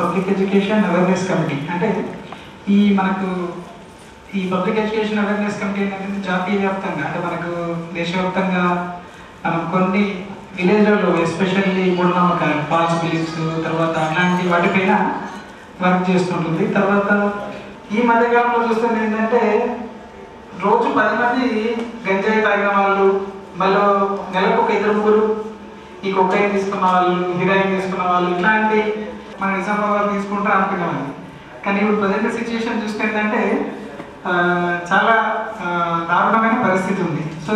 Public education awareness committee అంటే ఈ మనకు ఈ పబ్లిక్ ఎడ్యుకేషన్ అవేర్నెస్ కమిటీ అనేది జాతీయ వ్యాప్తంగా అంటే మనకు దేశవ్యాప్తంగా మనం కొన్ని విలేజ్లలో ఎస్పెషల్లీ మూఢనమ్మకాలు ఫాల్స్ బిలీఫ్స్ తర్వాత అలాంటి వాటిపైన వర్క్ చేస్తుంటుంది. తర్వాత ఈ మధ్యకాలంలో చూస్తుంది ఏంటంటే రోజు పది మంది గంజాయి తాగిన వాళ్ళు మళ్ళీ నెలకు ఒక ఇద్దరు ముగ్గురు ఈ కొక్కైన్ తీసుకున్న వాళ్ళు హిరాయిన్ తీసుకున్న వాళ్ళు ఇట్లాంటి మన నిజామాబాద్ తీసుకుంటారు అనుకునేవాడిని కానీ ఇప్పుడు ప్రజెంట్ సిచ్యుయేషన్ చూస్తే ఏంటంటే చాలా దారుణమైన పరిస్థితి ఉంది. సో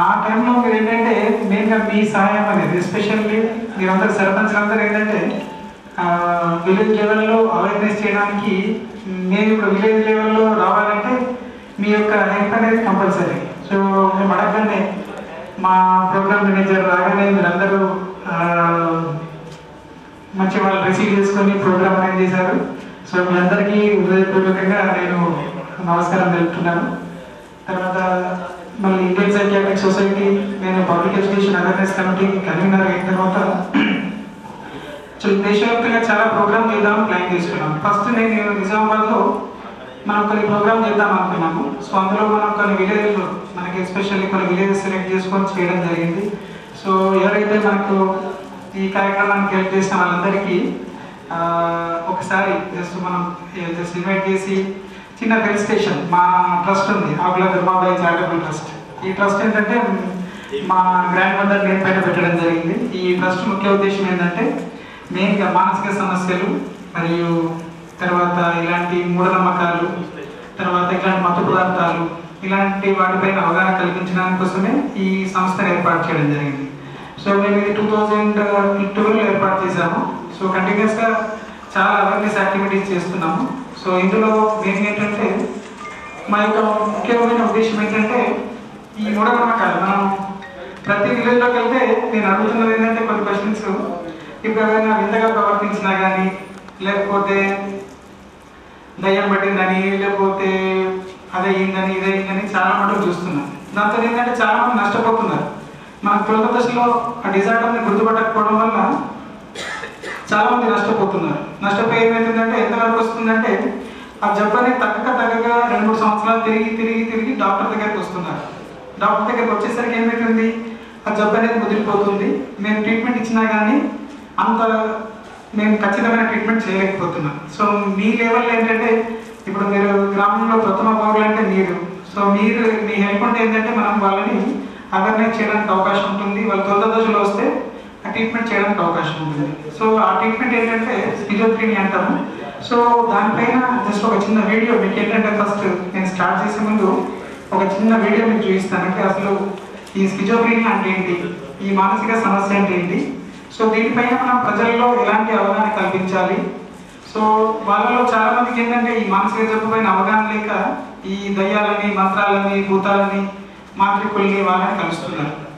ఆ టైంలో మీరు ఏంటంటే మెయిన్గా మీ సహాయం అనేది ఎస్పెషల్లీ మీరందరూ సర్పంచ్ అందరూ ఏంటంటే విలేజ్ లెవెల్లో అవేర్నెస్ చేయడానికి మేము ఇప్పుడు విలేజ్ లెవెల్లో రావాలంటే మీ యొక్క హెల్ప్ అనేది కంపల్సరీ సో మేము అడగగానే మా ప్రోగ్రామ్ మేనేజర్ రాగానే మీరందరూ మంచి వాళ్ళు రిసీవ్ చేసుకొని ప్రోగ్రామ్ అరేంజ్ చేశారు. సో మీ అందరికీ హృదయపూర్వకంగా నేను నమస్కారం తెలుపుతున్నాను. తర్వాత మళ్ళీ ఇండియన్ సైకియాట్రిక్ సొసైటీ నేను public education awareness committee convenor అయిన తర్వాత దేశవ్యాప్తంగా చాలా ప్రోగ్రామ్ చేద్దామని ప్లాన్ చేసుకున్నాం. ఫస్ట్ నేను నిజామాబాద్లో మనం కొన్ని ప్రోగ్రామ్ చేద్దాం అనుకున్నాము. సో అందులో మనం కొన్ని విలేజ్ మనకి ఎస్పెషల్లీ కొన్ని విలేజెస్ సెలెక్ట్ చేసుకొని చేయడం జరిగింది. సో ఎవరైతే మనకు ఈ కార్యక్రమానికి హెల్ప్ చేసిన వాళ్ళందరికీ ఒకసారి జస్ట్ మనం జస్ట్ ఇన్వైట్ చేసి చిన్న ఫెలిసిటేషన్ మా ట్రస్ట్ ఉంది ఆకుల ధర్మాబాయి చారిటబుల్ ట్రస్ట్ ఈ ట్రస్ట్ ఏంటంటే మా గ్రాండ్ మదర్ నేమ్ పైన పెట్టడం జరిగింది. ఈ ట్రస్ట్ ముఖ్య ఉద్దేశం ఏంటంటే మెయిన్గా మానసిక సమస్యలు మరియు తర్వాత ఇలాంటి మూఢనమ్మకాలు తర్వాత ఇలాంటి మత్తు పదార్థాలు ఇలాంటి వాటిపైన అవగాహన కల్పించడానికి కోసమే ఈ సంస్థను ఏర్పాటు చేయడం జరిగింది. సో మేము ఇది టూ థౌజండ్ ట్వెల్వ్ ఏర్పాటు చేశాము. సో కంటిన్యూస్గా చాలా అవేర్నెస్ యాక్టివిటీస్ చేస్తున్నాము. సో ఇందులో మెయిన్ ఏంటంటే మా యొక్క ముఖ్యమైన ఉద్దేశం ఏంటంటే ఈ మూఢనమ్మకాలు. మనం ప్రతి విలేజ్లోకి వెళ్తే నేను అడుగుతున్నది ఏంటంటే కొన్ని క్వశ్చన్స్ ఇప్పుడు ఎవరైనా వింతగా ప్రవర్తించినా కానీ లేకపోతే దయ్యం పట్టిందని లేకపోతే అదే అయిందని ఇదే అయిందని చాలా మటుకు చూస్తున్నాను దాంతో ఏంటంటే చాలా మంది నష్టపోతున్నారు. మనకు తొలత దశలో ఆ డిజార్డర్ని గుర్తుపట్టకపోవడం వల్ల చాలా మంది నష్టపోతున్నారు. నష్టపోయి ఏమవుతుందంటే ఎంతవరకు వస్తుందంటే ఆ జబ్బు అనేది తగ్గక తగ్గక రెండు మూడు సంవత్సరాలు తిరిగి తిరిగి తిరిగి డాక్టర్ దగ్గరికి వస్తున్నారు. డాక్టర్ దగ్గరికి వచ్చేసరికి ఏమవుతుంది ఆ జబ్బు అనేది ముదిరిపోతుంది. మేము ట్రీట్మెంట్ ఇచ్చినా కానీ అంత మేము ఖచ్చితమైన ట్రీట్మెంట్ చేయలేకపోతున్నాం. సో మీ లెవెల్ ఏంటంటే ఇప్పుడు మీరు గ్రామంలో ప్రథమ పౌరులు అంటే మీరు. సో మీరు మీ హెల్ప్ ఉంటే ఏంటంటే మనం వాళ్ళని అవేర్నెస్ చేయడానికి అవకాశం ఉంటుంది. వాళ్ళు తొలత దశలో వస్తే ఆ ట్రీట్మెంట్ చేయడానికి అవకాశం ఉంటుంది. సో ఆ ట్రీట్మెంట్ ఏంటంటే స్కిజోఫ్రీని అంటాము. సో దానిపైన జస్ట్ ఒక చిన్న వీడియో మీకు ఏంటంటే ఫస్ట్ నేను స్టార్ట్ చేసే ముందు ఒక చిన్న వీడియో మీకు చూపిస్తాను. అంటే అసలు ఈ స్కిజోఫ్రీని అంటే ఏంటి? ఈ మానసిక సమస్య అంటే ఏంటి? సో దీనిపైన మనం ప్రజల్లో ఎలాంటి అవగాహన కల్పించాలి? సో వాళ్ళలో చాలా మందికి ఏంటంటే ఈ మానసిక జబ్బు పైన అవగాహన లేక ఈ దయ్యాలని మంత్రాలని భూతాలని మాత్రికుల్ని వాళ్ళని కలుస్తున్నారు.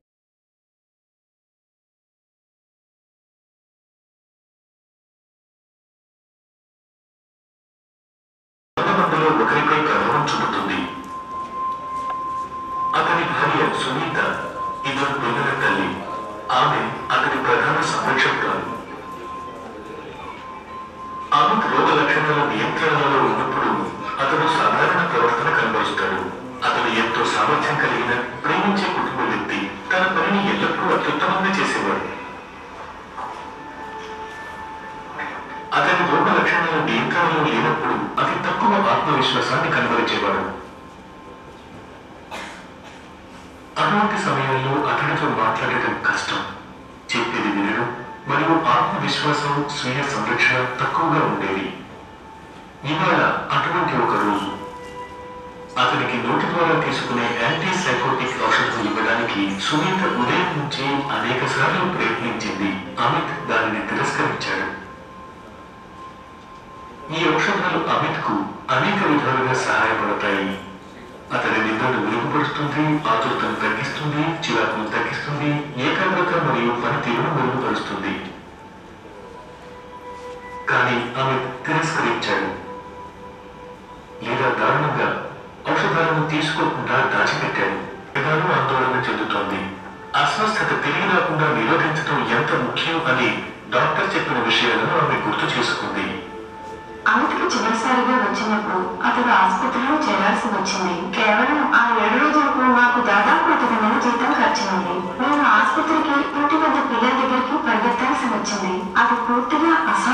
ప్రయత్నించింది అమిత్ దానిని తిరస్కరించాడు. ఈ ఔషధాలు అమిత్కు అనేక విధాలుగా సహాయపడతాయి. అతని నిద్రను మెరుగుపరుస్తుంది ఆతృతను తగ్గిస్తుంది చిరాకును తగ్గిస్తుంది ఏకాగ్రత మరియు పనితీరును మెరుగుపరుస్తుంది. కానీ ఆమె తిరస్కరించాడు. లేదా దారుణంగా ఔషధాలను తీసుకోకుండా దాచిపెట్టాడు. విధానం ఆందోళన చెందుతోంది. అస్వస్థత తెలియకుండా నిరోధించడం ఎంత ముఖ్యం అని డాక్టర్ చెప్పిన విషయాలను ఆమె గుర్తు చేసుకుంది. అమిత్కి చివరిసారిగా వచ్చినప్పుడు అతను ఆసుపత్రిలో చేరాల్సి వచ్చింది. కేవలం ఆ ఏడు రోజులకు నాకు దాదాపు అతని నెల జీతం ఖర్చయింది నేను ఆసుపత్రికి ఇంటి వద్ద పిల్లల దగ్గరికి పరిగెత్తాల్సి వచ్చింది. అది పూర్తిగా అసలు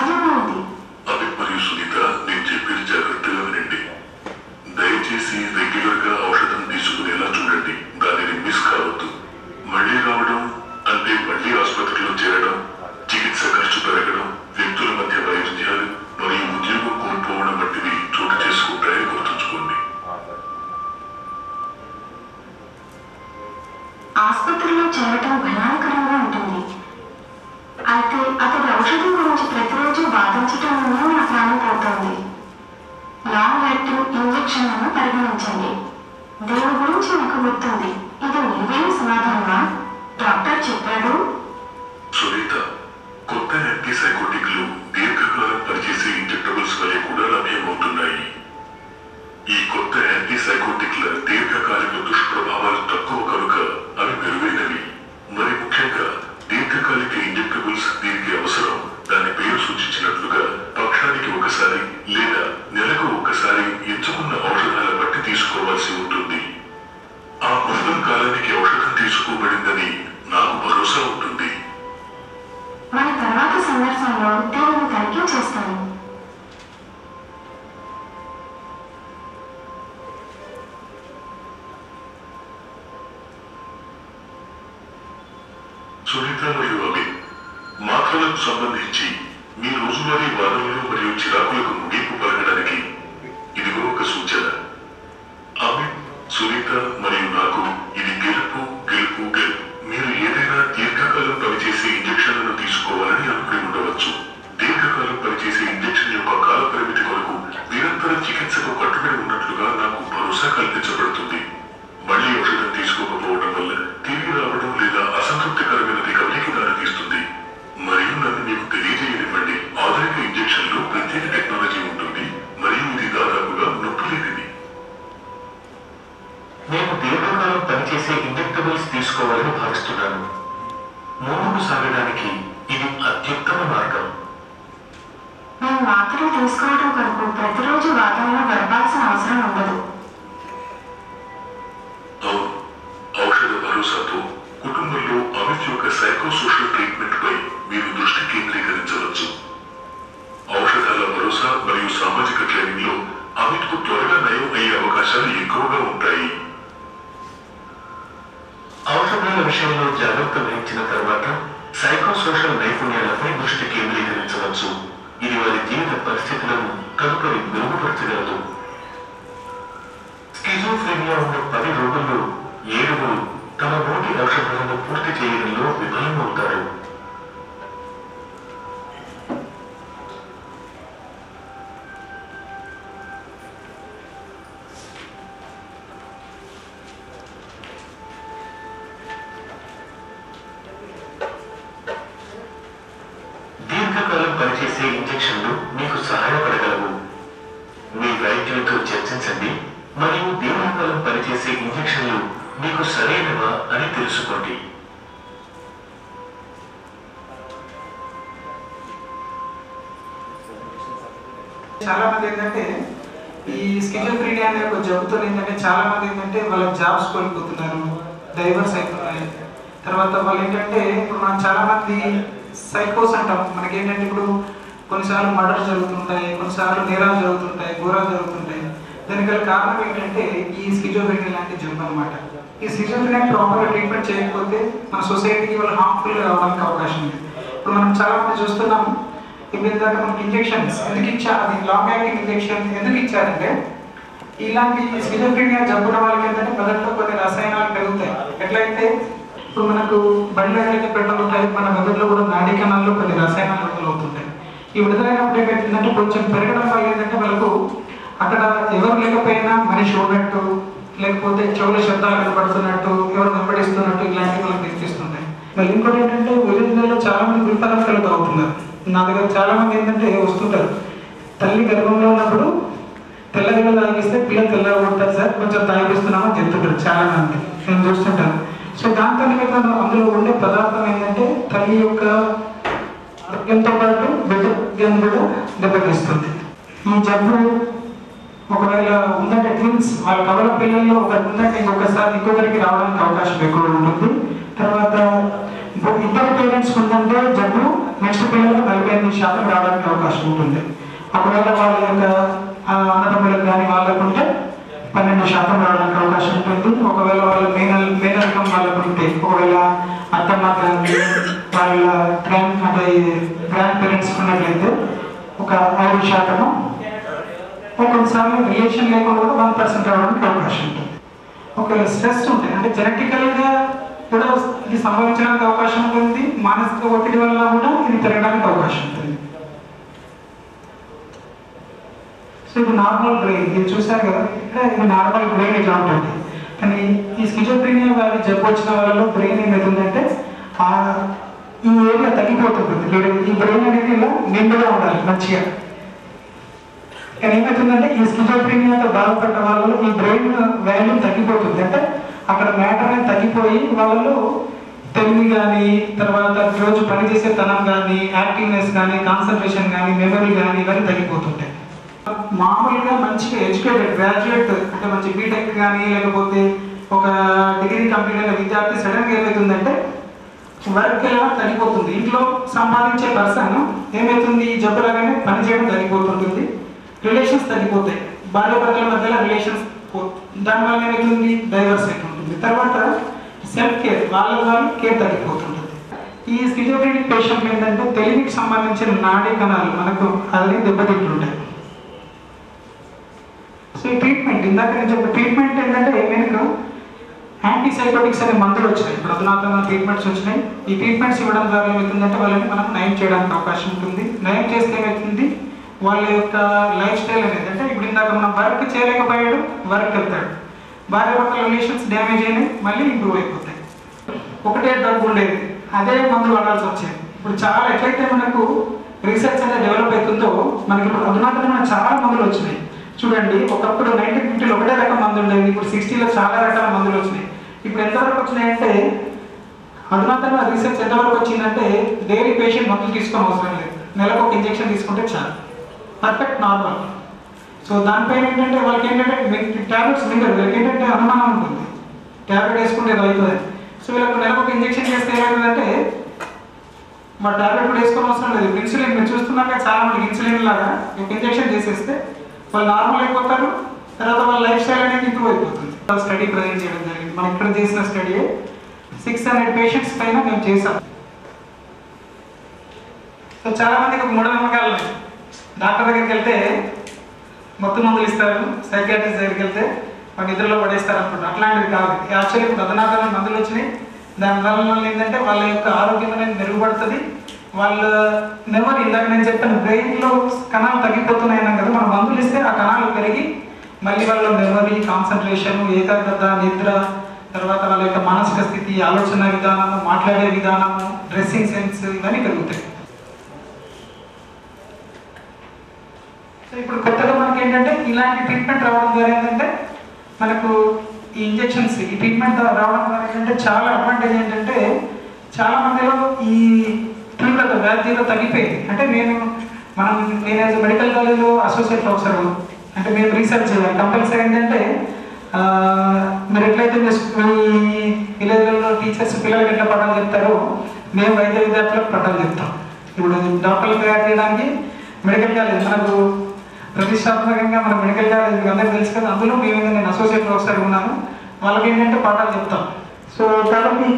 అయితే అతడి ఔషధం గురించి ప్రతిరోజు బాధించటంలోనే నా ప్రాణం పోతుంది. లాంగ్ యాక్టింగ్ ఇంజెక్షన్లను పరిగణించండి. దీని గురించి నాకు గుర్తుంది. ఇది నీవేం సమాధానమా? డాక్టర్ చెప్పాడు. సునీత కొత్త యాంటీసైకోటిక్లు ఉంటుంది. ఆ మొత్తం కాలానికి ఔషధం తీసుకోబడిందని సరైనవా అని తెలుసుకోండి. చాలా మంది ఏంటంటే ఈ స్కిజోఫ్రీనియా అనే ఒక జబ్బుతో ఏంటంటే చాలా మంది ఏంటంటే వాళ్ళ జాబ్స్ కోల్పోతున్నారు డైవర్స్ అవుతున్నాయి తర్వాత వాళ్ళు ఏంటంటే ఇప్పుడు మనం చాలా మంది సైకోస్ అంటాం. మనకి ఏంటంటే ఇప్పుడు కొన్నిసార్లు మర్డర్ జరుగుతుంటాయి కొన్నిసార్లు నేరాలు జరుగుతుంటాయి ఘోరాలు జరుగుతుంటాయి. దానికి గల కారణం ఏంటంటే ఈ స్కిజోఫ్రెనియా లాంటి జబ్బు అనమాట ఈ స్కిజోఫ్రీనియా ప్రాపర్ ట్రీట్మెంట్ చేయకపోతే మన సొసైటీకి వాళ్ళు హార్మ్ఫుల్ అవడానికి అవకాశం ఉంది. ఇప్పుడు మనం చాలా మంది చూస్తున్నాం ఇప్పుడు ఇందాక మనకి ఇంజెక్షన్స్ ఎందుకు ఇచ్చారు? అది లాంగ్ యాక్టింగ్ ఇంజెక్షన్ ఎందుకు ఇచ్చారంటే ఇలాంటి స్కిజోఫ్రీనియా జబ్బున వాళ్ళకి ఏంటంటే మెదడులో కొన్ని రసాయనాలు పెరుగుతాయి. ఎట్లయితే ఇప్పుడు మనకు బండ్లు ఎట్లయితే పెట్రోల్ ఉంటాయి మన మెదడులో కూడా నాడీ కణాల్లో కొన్ని రసాయనాలు విడుదలవుతుంటాయి ఈ విడుదలైనప్పుడు ఏమైతుందంటే కొంచెం పెరగడం వల్ల ఏంటంటే వాళ్ళకు అక్కడ ఎవరు లేకపోయినా మనిషి ఉన్నట్టు లేకపోతే చెవుల శబ్దాలు కనపడుతున్నట్టు ఎవరు వెంబడిస్తున్నట్టు ఇలాంటివి మనకు కనిపిస్తుంటాయి మళ్ళీ ఇంకోటి ఏంటంటే విలేజ్లలో చాలా మంది గుల్ఫరాఫీలు అవుతున్నారు. నా దగ్గర చాలా మంది ఏంటంటే వస్తుంటారు. తల్లి గర్భంలో ఉన్నప్పుడు తెల్లగడ్డ తాగిస్తే పిల్లలు తెల్లగా ఉంటారు సార్ కొంచెం తాగిస్తున్నామని చెప్తుంటారు చాలా మంది నేను చూస్తుంటాను. సో దాంతో మనం అందులో ఉండే పదార్థం ఏంటంటే తల్లి యొక్క ఆరోగ్యంతో పాటు బిడ్డ ఆరోగ్యాన్ని కూడా దెబ్బతీస్తుంది. ఈ జబ్బు ఒకవేళ ఉందంటే ట్విన్స్ వాళ్ళ కవల పిల్లల్లో ఒకటి ఉందంటే ఇంకొకసారి ఇంకొకరికి రావడానికి అవకాశం ఎక్కువ ఉంటుంది. తర్వాత ఇద్దరు పేరెంట్స్ ఉందంటే జబ్బు నెక్స్ట్ పిల్లలకు నలభై ఎనిమిది శాతం రావడానికి అవకాశం ఉంటుంది. ఒకవేళ వాళ్ళ యొక్క అన్నదమ్ములకు కానీ వాళ్ళకు ఉంటే పన్నెండు శాతం రావడానికి అవకాశం ఉంటుంది. ఒకవేళ వాళ్ళ మేనల్ మేనరికం వాళ్ళకు ఉంటే ఒకవేళ అత్తమ్మ కానీ వాళ్ళ గ్రాండ్ అంటే గ్రాండ్ పేరెంట్స్ ఉన్నట్లయితే ఒక ఐదు శాతము కొన్నిసార్లు రియాక్షన్ లేకుండా వన్ పర్సెంట్ రావడానికి అవకాశం ఉంటుంది. ఒకవేళ స్ట్రెస్ ఉంటుంది. అంటే జెనెటికల్గా కూడా ఇది సంభవించడానికి అవకాశం ఉంటుంది. మానసిక ఒత్తిడి వల్ల కూడా ఇది పెరగడానికి అవకాశం ఉంటుంది. సో ఇది నార్మల్ బ్రెయిన్ ఇది చూసారు కదా? ఇక్కడ ఇది నార్మల్ బ్రెయిన్ ఇట్లా ఉంటుంది. కానీ ఈ స్కిజోప్రీనియా వ్యాధి జబ్బు వచ్చిన వాళ్ళలో బ్రెయిన్ ఏమవుతుందంటే ఆ ఈ ఏరియా తగ్గిపోతుంది ఈ బ్రెయిన్ అనేది ఇలా నిండుగా ఉండాలి మంచిగా. ఇక్కడ ఏమవుతుందంటే ఈ స్కిజోప్రీనియాతో బాధపడ్డ వాళ్ళు ఈ బ్రెయిన్ వాల్యూ తగ్గిపోతుంది. అంటే అక్కడ మ్యాటర్ అనేది తగ్గిపోయి వాళ్ళు తెలివి కానీ తర్వాత రోజు పనిచేసే తనం కానీ యాక్టివ్నెస్ కానీ కాన్సన్ట్రేషన్ కానీ మెమరీ కానీ ఇవన్నీ తగ్గిపోతుంటాయి. మామూలుగా మంచిగా ఎడ్యుకేటెడ్ గ్రాడ్యుయేట్ అంటే మంచి బీటెక్ కానీ లేకపోతే ఒక డిగ్రీ కంప్లీట్ అయిన విద్యార్థి సడన్గా ఏమవుతుందంటే వర్క్ వెళ్ళడం తగ్గిపోతుంది. ఇంట్లో సంపాదించే పర్సన్ ఏమవుతుంది ఈ జబ్బు రాగానే పని చేయడం తగ్గిపోతుంటుంది. రిలేషన్స్ తగ్గిపోతాయి భార్య భర్తల మధ్యలో రిలేషన్స్ దానివల్ల ఏమవుతుంది డైవర్స్ అయిపోతుంది. తర్వాత సెల్ఫ్ కేర్ వాళ్ళ వాళ్ళు కేర్ తగ్గిపోతుంటుంది. ఈ స్కిజోఫ్రెనిక్ పేషెంట్ ఏంటంటే తెలివికి సంబంధించిన నాడీ కణాలు మనకు అది దెబ్బతింటుంటాయి. సో ఈ ట్రీట్మెంట్ ఇందాక నేను చెప్పిన ట్రీట్మెంట్ ఏంటంటే ఏమైనా యాంటీసైకోటిక్స్ అనే మందులు వచ్చినాయి. ఇప్పుడు అధునాతన ట్రీట్మెంట్స్ వచ్చినాయి. ఈ ట్రీట్మెంట్స్ ఇవ్వడం ద్వారా ఏమవుతుందంటే వాళ్ళని మనం నయం చేయడానికి అవకాశం ఉంటుంది. నయం చేస్తే ఏమవుతుంది వాళ్ళ యొక్క లైఫ్ స్టైల్ అనేది అంటే ఇప్పుడు ఇందాక మనం వర్క్ చేయలేకపోయాడు వర్క్ వెళ్తాడు. భార్య భర్తల రిలేషన్స్ డ్యామేజ్ అయినాయి మళ్ళీ ఇంప్రూవ్ అయిపోతాయి. ఒకటే డబ్బు ఉండేది అదే మందులు వాడాల్సి వచ్చేది ఇప్పుడు చాలా ఎట్లయితే మనకు రీసెర్చ్ అనేది డెవలప్ అవుతుందో మనకి ఇప్పుడు అధునాతనమైన చాలా మందులు వచ్చినాయి. చూడండి ఒకప్పుడు నైన్టీన్ ఫిఫ్టీలో ఒకటే రకం మందు ఉండేది ఇప్పుడు సిక్స్టీలో చాలా రకాల మందులు వచ్చినాయి. ఇప్పుడు ఎంతవరకు వచ్చినాయంటే అధునాతన రీసెర్చ్ ఎంతవరకు వచ్చిందంటే డైలీ పేషెంట్ మందులు తీసుకోవడం అవసరం లేదు. నెలకు ఒక ఇంజెక్షన్ తీసుకుంటే చాలు. పర్ఫెక్ట్ నార్మల్ సో దానిపైన ఏంటంటే వాళ్ళకి ఏంటంటే టాబ్లెట్స్ మింగరు వీళ్ళకి ఏంటంటే అనుమానం ఉంటుంది. టాబ్లెట్ వేసుకుంటే ఏదో అవుతుంది సో వీళ్ళకి నెలకు ఒక ఇంజెక్షన్ చేస్తే ఏమవుతుందంటే మా టాబ్లెట్ కూడా వేసుకోవడం అవసరం లేదు. ఇన్సులిన్ మీరు చూస్తున్నాక చాలా మంది ఇన్సులిన్ లాగా ఒక ఇంజెక్షన్ చేసేస్తే వాళ్ళు నార్మల్ అయిపోతారు. తర్వాత వాళ్ళ లైఫ్ స్టైల్ అనేది ఇంప్రూవ్ అయిపోతుంది. స్టడీ ప్రజెంట్ చేయడం జరిగింది. మనం ఇక్కడ చేసిన స్టడీ సిక్స్ హండ్రెడ్ పేషెంట్స్ పైన మేము చేసాం సో చాలా మందికి మూడు మూఢనమ్మకాలు ఉన్నాయి. డాక్టర్ దగ్గరికి వెళ్తే మత్తు మందులు ఇస్తారు సైకాట్రిస్ట్ దగ్గరికి వెళ్తే మా నిద్రలో పడేస్తారు అనుకుంటారు అట్లాంటిది కాదు. యాక్చువల్లీ ఇప్పుడు అధునాతన మందులు వచ్చినాయి. దాని వల్ల ఏంటంటే వాళ్ళ యొక్క ఆరోగ్యం అనేది మెరుగుపడుతుంది. వాళ్ళ మెమరీ ఇందాక నేను చెప్పాను బ్రెయిన్లో కణాలు తగ్గిపోతున్నాయి అన్నాం కదా మనం మందులు ఇస్తే ఆ కణాలు పెరిగి మళ్ళీ వాళ్ళ మెమరీ కాన్సన్ట్రేషన్ ఏకాగ్రత నిద్ర తర్వాత వాళ్ళ యొక్క మానసిక స్థితి ఆలోచన విధానము మాట్లాడే విధానము డ్రెస్సింగ్ సెన్స్ ఇవన్నీ పెరుగుతాయి. సో ఇప్పుడు కొత్తగా మనకి ఏంటంటే ఇలాంటి ట్రీట్మెంట్ రావడం ద్వారా ఏంటంటే మనకు ఈ ఇంజెక్షన్స్ ఈ ట్రీట్మెంట్ రావడం ద్వారా ఏంటంటే చాలా అడ్వాంటేజ్ ఏంటంటే చాలా మందిలో ఈ తీవ్రత వ్యాధిలో తగ్గిపోయింది. అంటే నేను మనం నేను యాజ్ మెడికల్ కాలేజ్లో అసోసియేట్ ప్రొఫెసర్ అంటే మేము రీసెర్చ్ చేయాలి. కంపల్సరీ ఏంటంటే మీరు ఎట్లయితే మీ మీ విలేజ్లలో టీచర్స్ పిల్లలకి ఎట్లా పట్టాలు చెప్తారో మేము వైద్య విద్యార్థులకు పట్టాలు చెప్తాం. ఇప్పుడు డాక్టర్లు తయారు చేయడానికి మెడికల్ కాలేజ్ మనకు ప్రతిష్టాత్మకంగా మన మెడికల్ కాలేజ్ అందరూ తెలుసు కదా అందులో మేము నేను అసోసియేట్ ప్రొఫెసర్ ఉన్నాను. వాళ్ళకి ఏంటంటే పాఠాలు చెప్తాం. సో కాబట్టి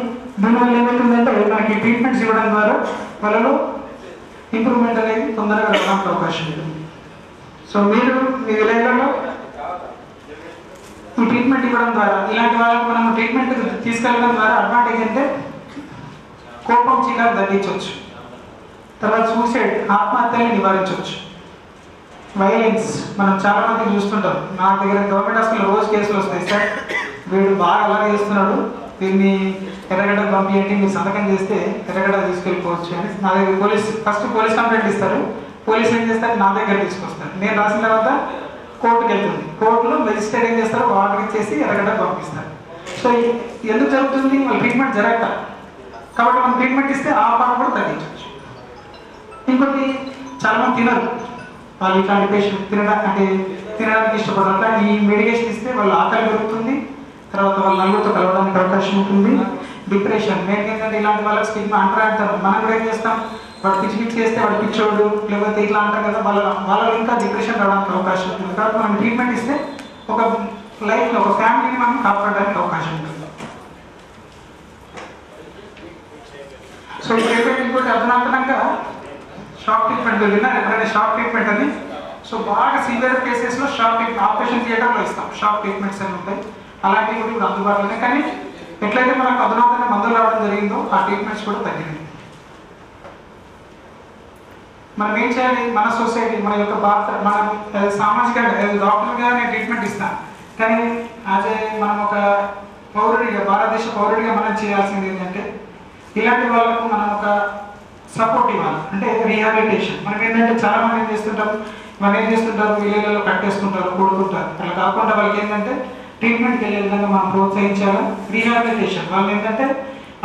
దీనివల్ల ఏమవుతుందంటే మనకి ట్రీట్మెంట్స్ ఇవ్వడం ద్వారా వాళ్ళలో ఇంప్రూవ్మెంట్ అనేది తొందరగా రావడానికి అవకాశం ఉంటుంది సో మీరు మీ విలేజ్లలో ఈ ట్రీట్మెంట్ ఇవ్వడం ద్వారా ఇలాంటి వాళ్ళకి మనం ట్రీట్మెంట్ తీసుకెళ్ళడం ద్వారా అడ్వాంటేజ్ అంటే కోపం చీకాలు తగ్గించవచ్చు. తర్వాత సూసైడ్ ఆత్మహత్యని నివారించవచ్చు. వైలెన్స్ మనం చాలా మంది చూస్తుంటాం. నా దగ్గర గవర్నమెంట్ హాస్పిటల్ రోజు కేసులు వస్తాయి సార్ వీడు బాగా అలా చేస్తున్నాడు. దీన్ని ఎర్రగడ్డ పంపించండి మీరు సంతకం చేస్తే ఎర్రగడ్డ తీసుకెళ్ళిపోవచ్చు అని నా దగ్గర పోలీస్ ఫస్ట్ పోలీస్ కంప్లైంట్ ఇస్తారు. పోలీస్ ఏం చేస్తారు? నా దగ్గర తీసుకొస్తారు. నేను రాసిన తర్వాత కోర్టుకి వెళ్తుంది. కోర్టులో మెజిస్ట్రేట్ ఏం చేస్తారు? ఆర్డర్ ఇచ్చేసి ఎర్రగడ్డ పంపిస్తారు. సో ఎందుకు జరుగుతుంది? మన ట్రీట్మెంట్ జరగట కాబట్టి మనం ట్రీట్మెంట్ ఇస్తే ఆ పాట కూడా తగ్గించవచ్చు. ఇంకోటి చాలా మంది తినరు. వాళ్ళు ఇట్లాంటి పేషెంట్ తినడానికి అంటే తినడానికి ఇష్టపడరు. అట్లా ఈ మెడికేషన్ ఇస్తే వాళ్ళ ఆకలి పెరుగుతుంది. తర్వాత వాళ్ళ నలుగురితో కలవడానికి అవకాశం ఉంటుంది. డిప్రెషన్ మెయిన్ ఏంటంటే ఇలాంటి వాళ్ళకి స్టిగ్మా అంటారు అంటారు మనం కూడా ఏం చేస్తాం? వాడు పిచ్చి పిచ్చి చేస్తే వాడు పిచ్చోడు లేకపోతే ఇట్లా అంటారు కదా వాళ్ళ వాళ్ళలో ఇంకా డిప్రెషన్ రావడానికి అవకాశం ఉంటుంది. కాబట్టి మనం ట్రీట్మెంట్ ఇస్తే ఒక లైఫ్లో ఒక ఫ్యామిలీని మనం కాపాడడానికి అవకాశం ఉంటుంది. సో ఇప్పుడు ఇంకోటి అధునాతనంగా షాక్ ట్రీట్మెంట్ విన్నారు ఎప్పుడైనా షాక్ ట్రీట్మెంట్ అని? సో బాగా సివియర్ కేసెస్లో షాక్ ట్రీట్మెంట్ ఆపరేషన్ థియేటర్లో ఇస్తాం. షాక్ ట్రీట్మెంట్స్ అని ఉంటాయి. అలాంటివి కూడా ఇప్పుడు అందుబాటులోనే. కానీ ఎట్లయితే మనకు అధునాతన మందులు రావడం జరిగిందో ఆ ట్రీట్మెంట్స్ కూడా తగ్గినాయి. మనం ఏం చేయాలి? మన సొసైటీ మన యొక్క పాత్ర మనం సామాజిక డాక్టర్గా నేను ట్రీట్మెంట్ ఇస్తాను కానీ యాజ్ ఏ మనం ఒక పౌరుడిగా భారతదేశ పౌరుడిగా మనం చేయాల్సింది ఏంటంటే ఇలాంటి వాళ్ళకు మనం ఒక సపోర్ట్ ఇవ్వాలి అంటే రీహాబిలిటేషన్ మనం ఏంటంటే చాలా మంది ఏం చేస్తుంటారు? మనం ఏం చేస్తుంటారు? విలేజ్లలో కట్టేస్తుంటారు కొడుకుంటారు. అలా కాకుండా వాళ్ళకి ఏంటంటే ట్రీట్మెంట్కి వెళ్ళే విధంగా మనం ప్రోత్సహించాలి? రీహాబిలిటేషన్ వాళ్ళు ఏంటంటే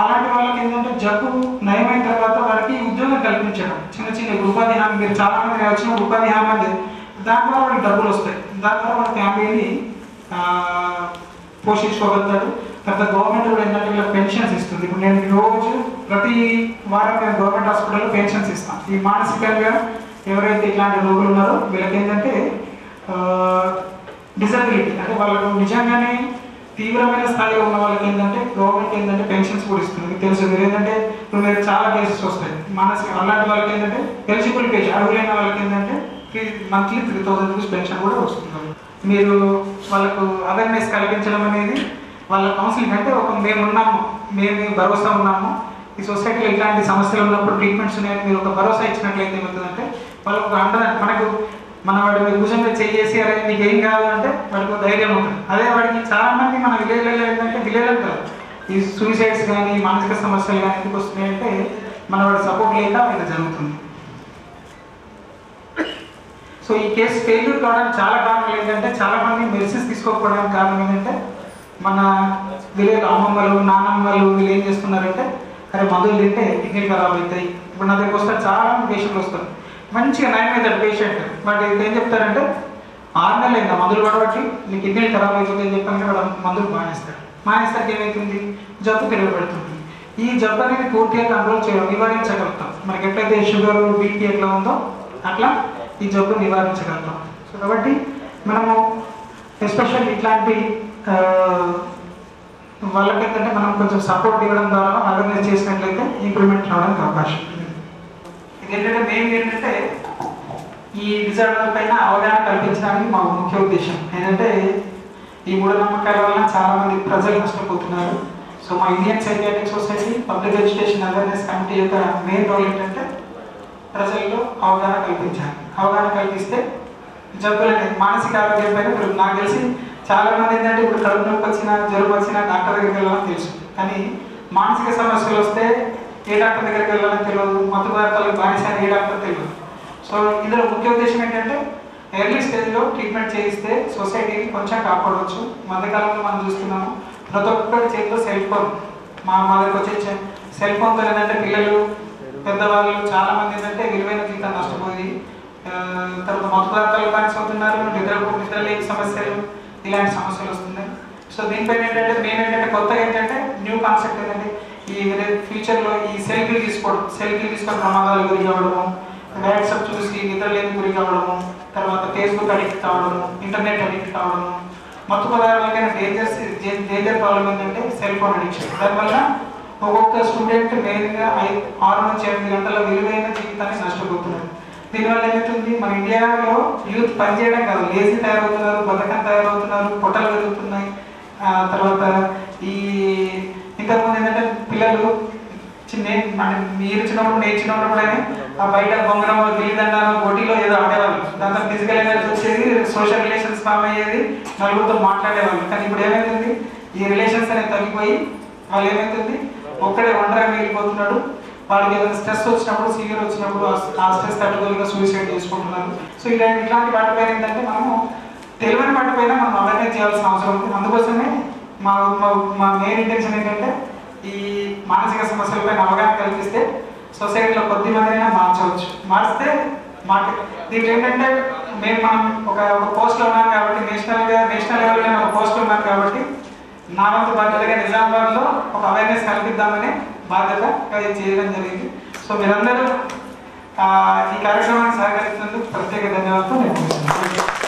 అలాంటి వాళ్ళకి ఏంటంటే జబ్బు నయమైన తర్వాత వాళ్ళకి ఉద్యోగం కల్పించడం. చిన్న చిన్న ఉపాధి హామీ మీరు చాలా మంది వచ్చిన ఉపాధి హామీ అంటే దాని ద్వారా వాళ్ళకి డబ్బులు వస్తాయి. దాని ద్వారా వాళ్ళ ఫ్యామిలీని పోషించుకోగలుగుతారు. తర్వాత గవర్నమెంట్ కూడా ఏంటంటే ఇలా పెన్షన్స్ ఇస్తుంది. ఇప్పుడు నేను రోజు ప్రతి వారం నేను గవర్నమెంట్ హాస్పిటల్లో పెన్షన్స్ ఇస్తాను. ఈ మానసికంగా ఎవరైతే ఇట్లాంటి రోగులు ఉన్నారో వీళ్ళకి ఏంటంటే డిజబిలిటీ అంటే వాళ్ళకు నిజంగానే తీవ్రమైన స్థాయిలో ఉన్న వాళ్ళకి ఏంటంటే గవర్నమెంట్ ఏంటంటే పెన్షన్స్ కూడా ఇస్తుంది. మీకు తెలుసు మీరు ఏంటంటే ఇప్పుడు మీరు చాలా కేసెస్ వస్తాయి మానసిక అలాంటి వాళ్ళకి ఏంటంటే ఎలిజిబుల్ పేజ్ అడుగులైన వాళ్ళకి ఏంటంటే three monthly three thousand rupees pension కూడా వస్తుంది. మీరు వాళ్ళకు అవేర్నెస్ కల్పించడం అనేది వాళ్ళ కౌన్సిలింగ్ అంటే ఒక మేము ఉన్నాము మేము భరోసా ఉన్నాము. ఈ సొసైటీలో ఇట్లాంటి సమస్యలు ఉన్నప్పుడు ట్రీట్మెంట్స్ ఉన్నాయని మీరు ఒక భరోసా ఇచ్చినట్లయితే ఏమవుతుందంటే వాళ్ళకు అండర్ మనకు మన వాడి మీద భుజం మీద చేసి అరే నీకు ఏం కాదు అంటే వాడికి ధైర్యం ఉంటుంది. అదే వాడికి చాలా మంది మన విలేజ్లలో ఏంటంటే విలేజ్ అంటారు ఈ సూసైడ్స్ కానీ మానసిక సమస్యలు కానీ ఎందుకు వస్తున్నాయంటే మన వాడి సపోర్ట్ లేక ఇలా జరుగుతుంది. సో ఈ కేసు ఫెయిల్యూర్ కావడానికి చాలా కారణాలు ఏంటంటే చాలా మంది మెడిసిన్స్ తీసుకోకపోవడానికి కారణం ఏంటంటే మన వీళ్ళు అమ్మమ్మలు నానమ్మలు వీళ్ళు ఏం చేస్తున్నారంటే అరే మందులు తింటే కిడ్నీ ఖరాబ్ అవుతాయి. ఇప్పుడు నా దగ్గరకు వస్తే చాలా పేషెంట్లు వస్తారు. మంచిగా నయమవుతాడు పేషెంట్. బట్ ఇది ఏం చెప్తారంటే ఆరు నెలలు అయిందా మందులు పడబట్టి నీ కిడ్నీ ఖరాబ్ అవుతుంది అని చెప్పాను వాడు మందులు మానేస్తాడు మానేస్తారు ఏమవుతుంది జబ్బు తిరగబడుతుంది ఈ జబ్బు అనేది పూర్తిగా కంట్రోల్ చేయడం నివారించగలుగుతాం. మనకి ఎట్లయితే షుగర్ బీపీ ఎట్లా ఉందో అట్లా ఈ జబ్బు నివారించగలుగుతాం. సో కాబట్టి మనము ఎస్పెషల్ ఇట్లాంటి వాళ్ళకి ఏంటంటే మనం కొంచెం సపోర్ట్ ఇవ్వడం ద్వారా అవేర్నెస్ చేసినట్లయితే ఇంప్రూవ్మెంట్ రావడానికి అవకాశం ఉంది. ఇది ఏంటంటే మేము ఏంటంటే ఈ డిజార్డర్ పైన అవగాహన కల్పించడానికి మా ముఖ్య ఉద్దేశం. ఏంటంటే ఈ మూఢనమ్మకాల వల్ల చాలా మంది ప్రజలు నష్టపోతున్నారు. సో మా Indian psychiatric society public education awareness committee యొక్క మెయిన్ రోల్ ఏంటంటే ప్రజల్లో అవగాహన కల్పించాలి. అవగాహన కల్పిస్తే జబ్బులు అనేది మానసిక ఆరోగ్యం పైన నాకు తెలిసి చాలా మంది ఏంటంటే ఇప్పుడు కడుపు నొప్పి వచ్చినా జ్వరం వచ్చినా డాక్టర్ దగ్గరికి వెళ్ళాలని తెలుసు. కానీ మానసిక సమస్యలు వస్తే ఏ డాక్టర్ దగ్గరికి వెళ్ళాలని తెలియదు. మత్తు పదార్థాలకు బానిస ఏ డాక్టర్ తెలియదు. సో ఇందులో ముఖ్య ఉద్దేశం ఏంటంటే ఎర్లీ స్టేజ్లో ట్రీట్మెంట్ చేయిస్తే సొసైటీని కొంచెం కాపాడవచ్చు. మధ్యకాలంలో మనం చూస్తున్నాము ప్రతి ఒక్కరి చేతిలో సెల్ ఫోన్. మా మా దగ్గర వచ్చే సెల్ ఫోన్తో ఏంటంటే పిల్లలు పెద్దవాళ్ళు చాలా మంది ఏంటంటే విలువైన జీవితాన్ని నష్టపోయి తర్వాత మత్తు పదార్థాలు బానిస అవుతున్నారు నిద్ర నిద్ర లేని సమస్యలు. ఇలాంటి సమస్యలు వస్తున్నాయి. సో దీనిపైన ఏంటంటే మేము ఏంటంటే కొత్తగా ఏంటంటే న్యూ కాన్సెప్ట్ ఏంటంటే ఈ ఫ్యూచర్లో ఈ సెల్ఫీలు తీసుకోవడం సెల్ఫీలు తీసుకొని ప్రమాదాలు గురి కావడము వాట్సాప్ చూసి నిద్ర లేని గురి కావడము తర్వాత ఫేస్బుక్ అడిక్ట్ కావడము ఇంటర్నెట్ అడిక్ట్ కావడము మత్తు పదార్థాలకైనా డేంజర్స్ డేంజర్ ప్రాబ్లం ఏంటంటే సెల్ ఫోన్ అడిక్షన్ దానివల్ల ఒక్కొక్క స్టూడెంట్ మెయిన్గా ఐదు ఆరు నుంచి ఎనిమిది గంటల విలువైన జీవితాన్ని నష్టపోతున్నారు. దీనివల్ల ఏమవుతుంది మన ఇండియాలో యూత్ పనిచేయడం కాదు. లేసి తయారవుతున్నారు బతకం తయారవుతున్నారు పొట్టలు పెరుగుతున్నాయి ఆ, తర్వాత ఈ ఇంతకుముందు ఏంటంటే పిల్లలు చిన్న మీరు చిన్నప్పుడు నేను చిన్నప్పుడే ఆ బయట బొంగరం గిల్లిదండాలో పోటీలో ఏదో ఆడేవాళ్ళు. దాంతో ఫిజికల్ ఎనర్జీ వచ్చేది సోషల్ రిలేషన్స్ ఫామ్ అయ్యేది నలుగురితో మాట్లాడేవాళ్ళు. కానీ ఇప్పుడు ఏమైతుంది ఈ రిలేషన్స్ అనేది తగ్గిపోయి వాళ్ళు ఏమైతుంది ఒక్కడే ఒంటరిగా మిగిలిపోతున్నాడు వాళ్ళకి ఏదైనా స్ట్రెస్ వచ్చినప్పుడు సీవియర్ వచ్చినప్పుడు ఆ- స్ట్రెస్ తట్టుకోలేక సూసైడ్ చేసుకుంటున్నారు. సో ఇలాంటి ఇట్లాంటి వాటిపైన ఏంటంటే మనము తెలివైన వాటిపైన మనం అవేర్నెస్ చేయాల్సిన అవసరం ఉంది. అందుకోసమే మా మా మెయిన్ ఇంటెన్షన్ ఏంటంటే ఈ మానసిక సమస్యలపైన అవగాహన కల్పిస్తే సొసైటీలో కొద్ది మందినైనా మార్చవచ్చు. మార్చితే మాట దీంట్లో ఏంటంటే మేము మనం ఒక ఒక పోస్ట్లో ఉన్నాం కాబట్టి నేషనల్గా నేషనల్ లెవెల్లో ఒక పోస్ట్లో ఉన్నాం కాబట్టి నా వంతు బాధ్యతగా నిజామాబాద్లో ఒక అవేర్నెస్ కల్పిద్దామని బాధ్యత ఇది చేయడం జరిగింది. సో మీరందరూ ఆ, ఈ కార్యక్రమాన్ని సహకరిస్తున్నందుకు ప్రత్యేక ధన్యవాదాలు. నేను